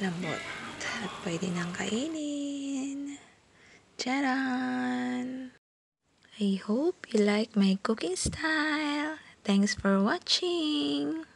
lambot. At pwede nang kainin. Charan! I hope you like my cooking style. Thanks for watching!